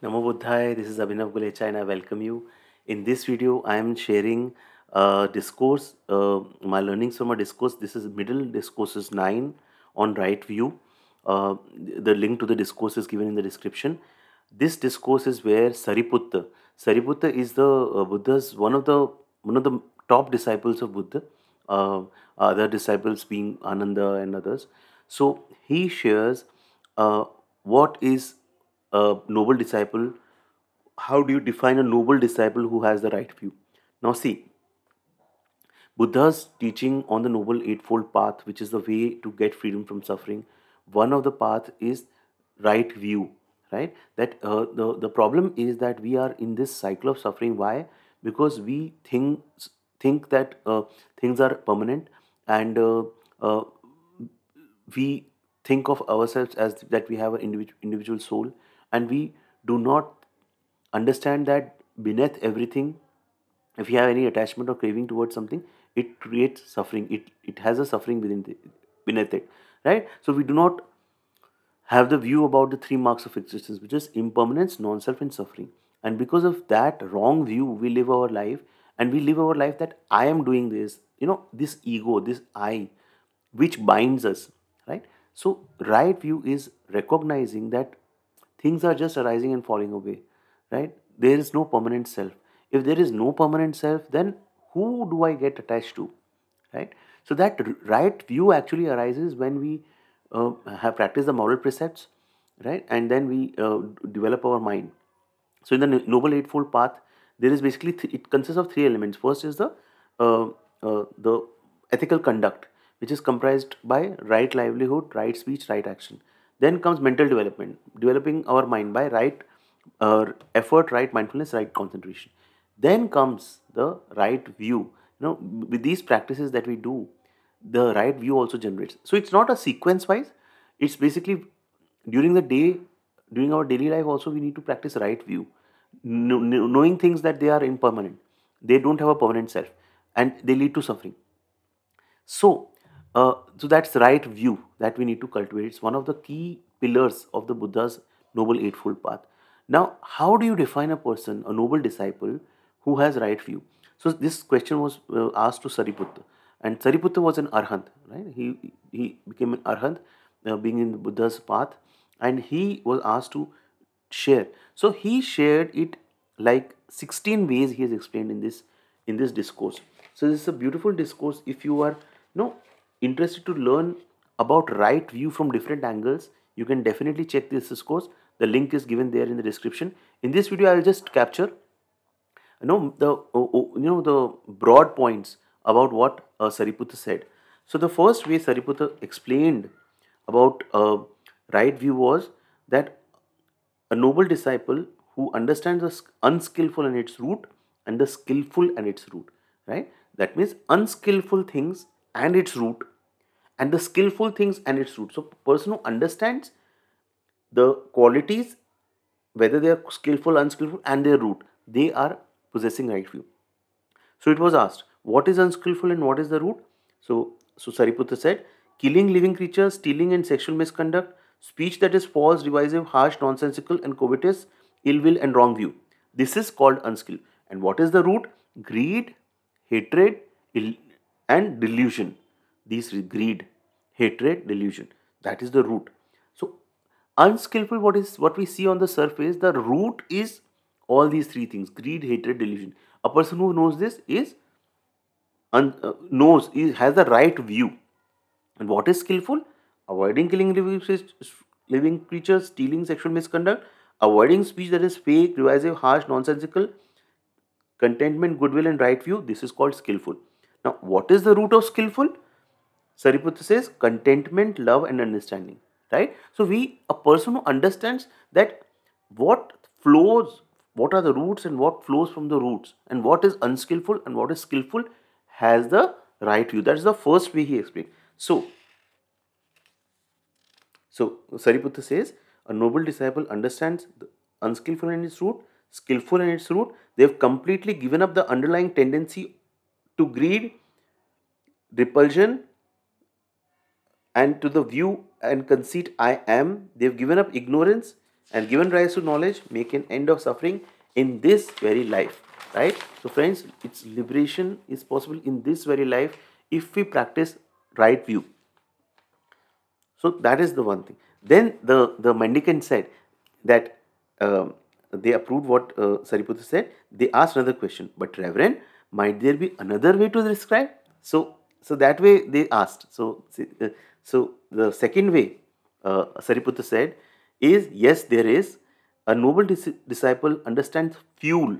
Namo Buddhaya, this is Abhinav Gulechha and I welcome you. In this video, I am sharing a discourse, uh, my learnings from a discourse. This is middle discourses 9 on right view. Uh, the link to the discourse is given in the description. This discourse is where Sariputta, Sariputta is the uh, Buddha's one of the one of the top disciples of Buddha. Uh, other disciples being Ananda and others. So he shares uh, what is a noble disciple how do you define a noble disciple who has the right view? Now see buddha's teaching on the noble eightfold path which is the way to get freedom from suffering one of the path is right view right? That uh, the the problem is that we are in this cycle of suffering. Why? Because we think think that uh, things are permanent and uh, uh, we think of ourselves as that we have an individual, individual soul and we do not understand that beneath everything if you have any attachment or craving towards something it creates suffering. It it has a suffering within the, beneath it right? So we do not have the view about the three marks of existence which is impermanence non-self and suffering. And because of that wrong view we live our life and we live our life that i am doing this you know this ego this i which binds us right? So right view is recognizing that things are just arising and falling away right? There is no permanent self. If there is no permanent self then who do i get attached to right? So that right view actually arises when we uh, have practiced the moral precepts right? And then we uh, develop our mind. So in the noble eightfold path there is basically it consists of three elements. First is the uh, uh the ethical conduct which is comprised by right livelihood right speech right action then comes mental development, developing our mind by right uh, effort, right mindfulness, right concentration. Then comes the right view. You know, with these practices that we do, the right view also generates. So it's not a sequence wise. It's basically during the day, during our daily life also we need to practice right view, knowing things that they are impermanent. They don't have a permanent self, and they lead to suffering. So uh, so that's right view that we need to cultivate. It's one of the key pillars of the Buddha's Noble Eightfold Path. Now, how do you define a person, a noble disciple, who has right view? So this question was uh, asked to Sariputta, and Sariputta was an arhant, right? He he became an arhant, uh, being in the Buddha's path, and he was asked to share. So he shared it like 16 ways he has explained in this in this discourse. So this is a beautiful discourse. If you are you know interested to learn about right view from different angles, you can definitely check this course The link is given there in the description. In this video, I'll just capture you know the oh, oh, you know the broad points about what uh, Sariputta said. So the first way Sariputta explained about uh, right view was that a noble disciple who understands the unskillful and its root and the skillful and its root right that means unskillful things and its root and the skillful things and its root. So person who understands the qualities, whether they are skillful, unskillful, and their root, they are possessing right view. So it was asked, what is unskillful and what is the root? So, so Sariputta said, killing living creatures, stealing and sexual misconduct, speech that is false, divisive, harsh, nonsensical, and covetous, ill will, and wrong view. This is called unskill. And what is the root? Greed, hatred, ill, and delusion. These greed, hatred, delusion. That is the root. So unskillful, what is what we see on the surface, the root is all these three things: greed, hatred, delusion. A person who knows this is un, uh, knows is, has the right view. And what is skillful? Avoiding killing living creatures, stealing, sexual misconduct, avoiding speech that is fake, divisive, harsh, nonsensical, contentment, goodwill, and right view. This is called skillful. Now, what is the root of skillful? Sariputta says contentment, love, and understanding. Right? So, we, a person who understands that what flows, what are the roots and what flows from the roots, and what is unskillful and what is skillful, has the right view. That is the first way he explained. So, so Sariputta says a noble disciple understands the unskillful and its root, skillful and its root. They have completely given up the underlying tendency to greed, repulsion, and to the view and conceit I am. They've given up ignorance, and given rise to knowledge make an end of suffering in this very life right so friends its liberation is possible in this very life if we practice right view so that is the one thing then the the mendicant said that um, they approved what uh, Sariputta said. They asked another question, but Reverend, might there be another way to describe? So, so that way they asked. So, uh, so the second way, uh, Sariputta said, is yes, there is. A noble dis disciple understands fuel.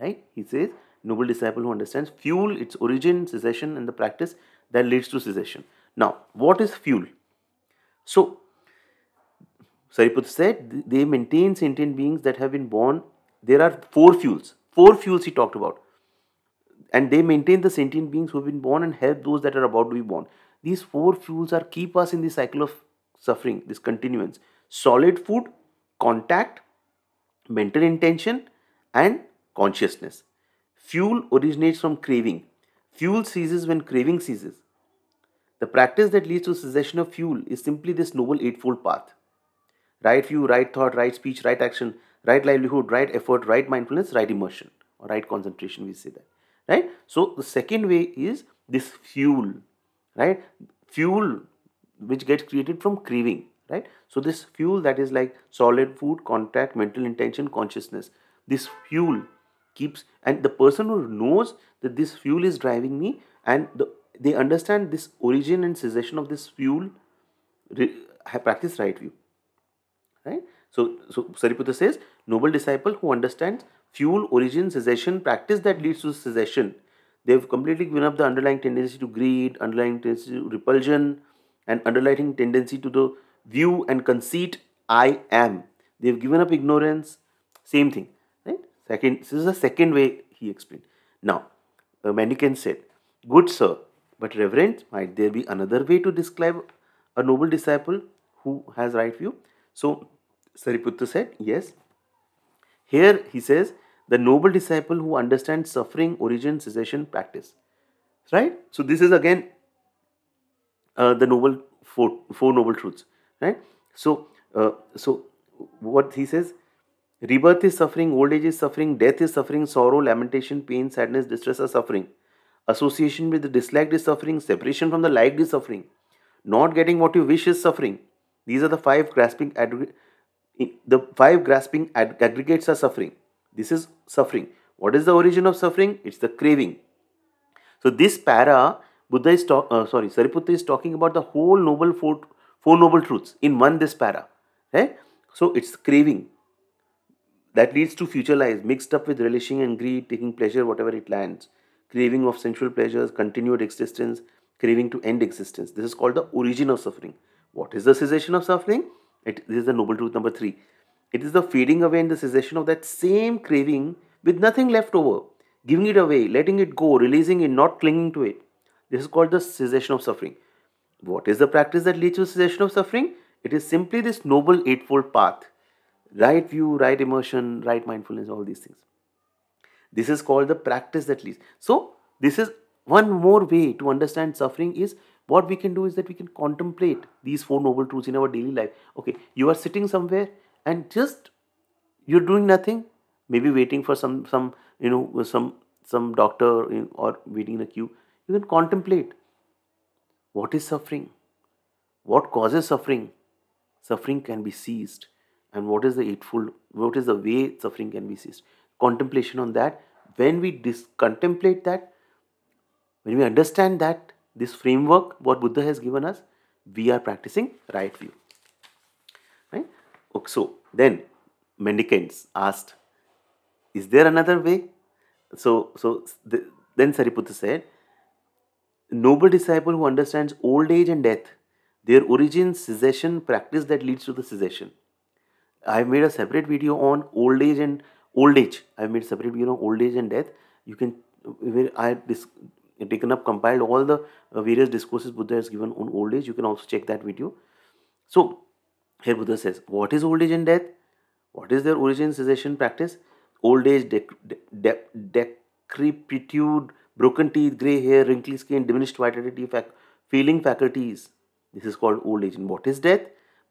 Right? He says, noble disciple who understands fuel, its origin, cessation, and the practice that leads to cessation. Now, what is fuel? So, Sariputta said they maintain sentient beings that have been born. There are four fuels. Four fuels he talked about. And they maintain the sentient beings who have been born and help those that are about to be born. These four fuels are keep us in the cycle of suffering, this continuance. Solid food, contact, mental intention, and consciousness. Fuel originates from craving. Fuel ceases when craving ceases. The practice that leads to cessation of fuel is simply this noble eightfold path right view, right thought, right speech, right action, right livelihood, right effort, right mindfulness, right immersion, or right concentration, we say that. Right? So the second way is this fuel, right? Fuel which gets created from craving, right? So this fuel that is like solid food, contact, mental intention, consciousness. This fuel keeps and the person who knows that this fuel is driving me and the, they understand this origin and cessation of this fuel practice right view right so so sariputta says noble disciple who understands fuel origin cessation practice that leads to cessation they've completely given up the underlying tendency to greed underlying tendency to repulsion and underlying tendency to the view and conceit i am. They've given up ignorance. Same thing right? Second this is the second way he explained. Now the mendicant said good sir but reverend might there be another way to describe a noble disciple who has right view? So Sariputta said, Yes. Here he says, the noble disciple who understands suffering, origin, cessation, practice. Right? So this is again uh, the noble four, four noble truths. Right? So uh, so what he says, rebirth is suffering, old age is suffering, death is suffering, sorrow, lamentation, pain, sadness, distress are suffering. Association with the disliked is suffering, separation from the liked is suffering. Not getting what you wish is suffering. These are the five grasping the five grasping ag aggregates are suffering. This is suffering. What is the origin of suffering? It's the craving. So this para, Buddha is talk, uh, sorry, Sariputta is talking about the whole noble four, four noble truths in one this para. Right? So it's craving that leads to future lives mixed up with relishing and greed, taking pleasure whatever it lands, craving of sensual pleasures, continued existence, craving to end existence. This is called the origin of suffering. What is the cessation of suffering? It, this is the noble truth number three. It is the fading away and the cessation of that same craving with nothing left over, giving it away, letting it go, releasing it, not clinging to it. This is called the cessation of suffering. What is the practice that leads to cessation of suffering? It is simply this noble eightfold path. Right view, right immersion, right mindfulness, all these things. This is called the practice that leads. So, this is one more way to understand suffering is what we can do is that we can contemplate these four noble truths in our daily life okay you are sitting somewhere and just you're doing nothing? Maybe waiting for some some you know some some doctor or waiting in a queue. You can contemplate. What is suffering? What causes suffering? Suffering can be ceased and what is the eightfold what is the way suffering can be ceased contemplation on that. When we dis- contemplate that when we understand that this framework what buddha has given us we are practicing right view so then mendicants asked is there another way so so the, then sariputta said noble disciple who understands old age and death their origin cessation practice that leads to the cessation i've made a separate video on old age and old age i've made a separate video on old age and death you can i taken up, compiled all the various discourses Buddha has given on old age. You can also check that video. So, here Buddha says, what is old age and death? What is their origin, cessation, practice? Old age, dec- de- decrepitude, broken teeth, grey hair, wrinkly skin, diminished vitality, feeling faculties. This is called old age. And what is death?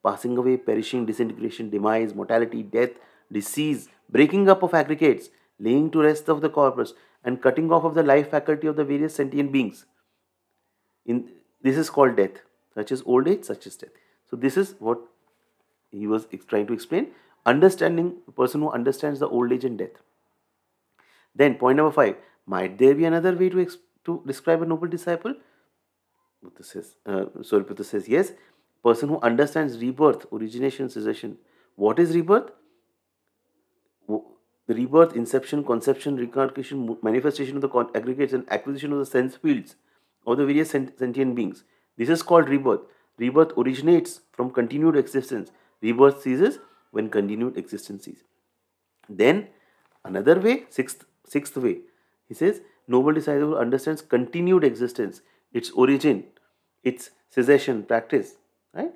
passing away, perishing, disintegration, demise, mortality, death, disease, breaking up of aggregates, laying to rest of the corpus, and cutting off of the life faculty of the various sentient beings. In this is called death, such as old age, such as death. So this is what he was trying to explain. Understanding person who understands the old age and death. Then point number five: Might there be another way to to describe a noble disciple? Buddha says, uh, sorry, says yes. Person who understands rebirth, origination, cessation. What is rebirth? The rebirth, inception, conception, reincarnation, manifestation of the aggregates, and acquisition of the sense fields of the various sentient beings. This is called rebirth. Rebirth originates from continued existence. Rebirth ceases when continued existence ceases. Then another way, sixth, sixth way, he says, noble disciple understands continued existence, its origin, its cessation, practice. Right?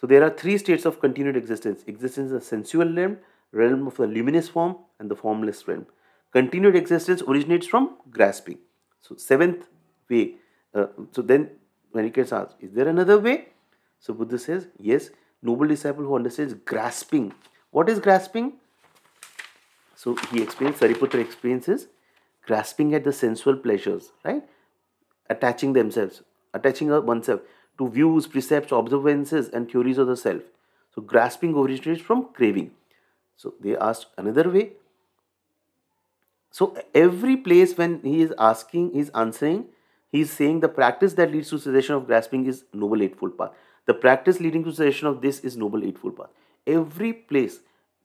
So there are three states of continued existence. Existence in the sensual realm, realm of the luminous form, and the formless realm. Continued existence originates from grasping. So seventh way. Uh, so then when he gets asked, is there another way? So Buddha says, yes, noble disciple who understands grasping. What is grasping? So he explains, Sariputra explains grasping at the sensual pleasures, right? Attaching themselves, attaching oneself to views, precepts, observances, and theories of the self. So grasping originates from craving. So they asked another way. So every place when he is asking, he is answering, he is saying the practice that leads to cessation of grasping is noble eightfold path. The practice leading to cessation of this is noble eightfold path. Every place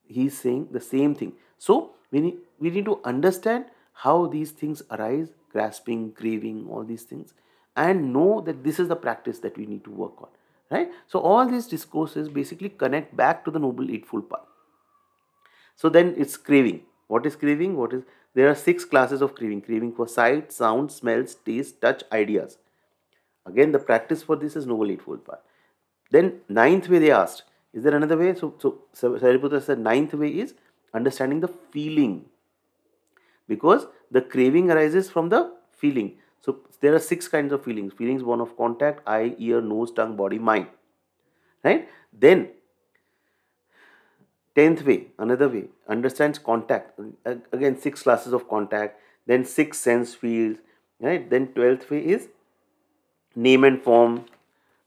he is saying the same thing. So we need, we need to understand how these things arise, grasping, craving, all these things, and know that this is the practice that we need to work on. Right? So all these discourses basically connect back to the noble eightfold path. So then it's craving. What is craving? What is there are six classes of craving craving for sight, sound, smells, taste, touch, ideas. Again, the practice for this is Noble Eightfold Path. Then, ninth way they asked, is there another way? So, so Sariputra said, ninth way is understanding the feeling. Because the craving arises from the feeling. So, there are six kinds of feelings. Feelings born of contact, eye, ear, nose, tongue, body, mind. Right? Then, Tenth way, another way, understands contact. Again, six classes of contact, then six sense fields, right? Then twelfth way is name and form.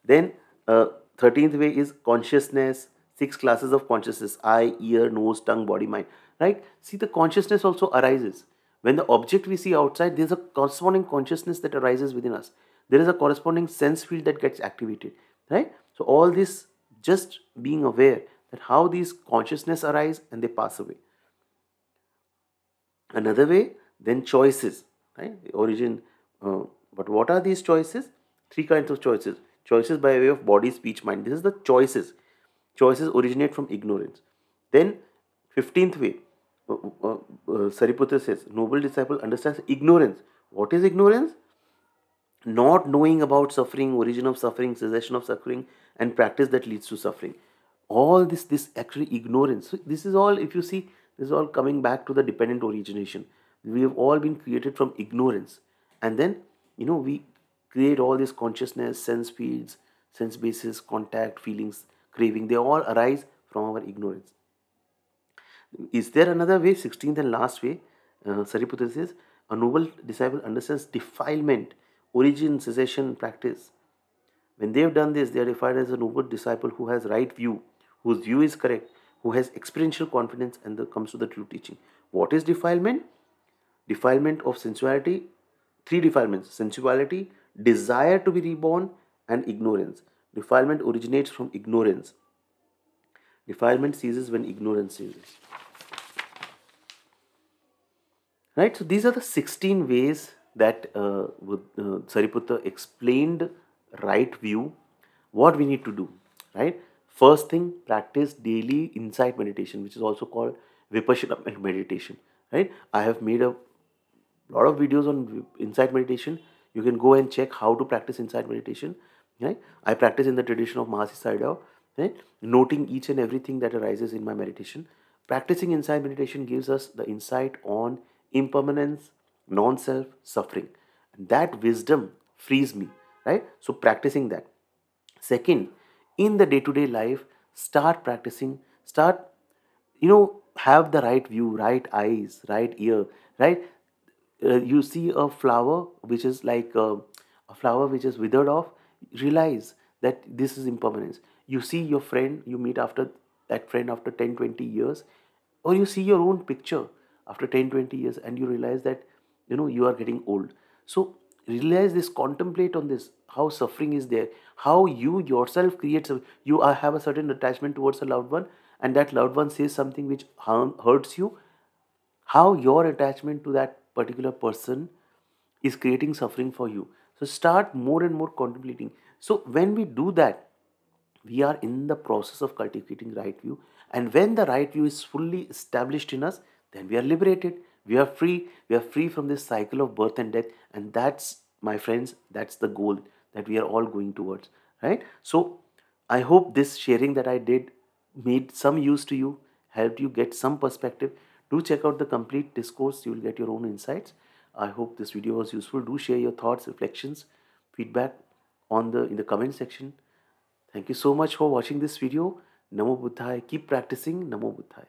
Then uh, thirteenth way is consciousness. Six classes of consciousness: eye, ear, nose, tongue, body, mind. Right? See, the consciousness also arises when the object we see outside. There's a corresponding consciousness that arises within us. There is a corresponding sense field that gets activated. Right? So all this just being aware that how these consciousness arise and they pass away. Another way, then choices, right? The origin. Uh, but what are these choices? Three kinds of choices. Choices by way of body, speech, mind. This is the choices. Choices originate from ignorance. Then, 15th way, uh, uh, uh, Sariputra says, noble disciple understands ignorance. What is ignorance? Not knowing about suffering, origin of suffering, cessation of suffering, and practice that leads to suffering all this this actually ignorance so this is all if you see this is all coming back to the dependent origination we have all been created from ignorance and then you know we create all this consciousness sense fields sense bases contact feelings craving they all arise from our ignorance is there another way 16th and last way uh, Sariputra says a noble disciple understands defilement origin cessation practice when they have done this they are defined as a noble disciple who has right view whose view is correct, who has experiential confidence and the, comes to the true teaching. What is defilement? Defilement of sensuality, three defilements sensuality, desire to be reborn, and ignorance. Defilement originates from ignorance. Defilement ceases when ignorance ceases. Right, so these are the 16 ways that uh, uh, Sariputra explained right view, what we need to do, right? First thing, practice daily insight meditation, which is also called Vipassana meditation. Right? I have made a lot of videos on insight meditation. You can go and check how to practice insight meditation. Right? I practice in the tradition of Mahasi Sayadaw, right? noting each and everything that arises in my meditation. Practicing insight meditation gives us the insight on impermanence, non-self, suffering. That wisdom frees me, right? So practicing that. Second, in the day-to-day life start practicing start you know have the right view right eyes right ear right uh, you see a flower which is like uh, a flower which is withered off realize that this is impermanence. You see your friend you meet after that friend after 10 20 years or you see your own picture after 10 20 years and you realize that you know you are getting old. So realize this contemplate on this how suffering is there how you yourself create you have a certain attachment towards a loved one and that loved one says something which hurts you. How your attachment to that particular person is creating suffering for you. So start more and more contemplating. So when we do that we are in the process of cultivating right view. And when the right view is fully established in us then we are liberated. We are free. We are free from this cycle of birth and death. And that's my friends that's the goal that we are all going towards right? So i hope this sharing that i did made some use to you helped you get some perspective do check out the complete discourse. You will get your own insights. I hope this video was useful. Do share your thoughts reflections feedback on the in the comment section. Thank you so much for watching this video. Namo buddhaya keep practicing. Namo buddhaya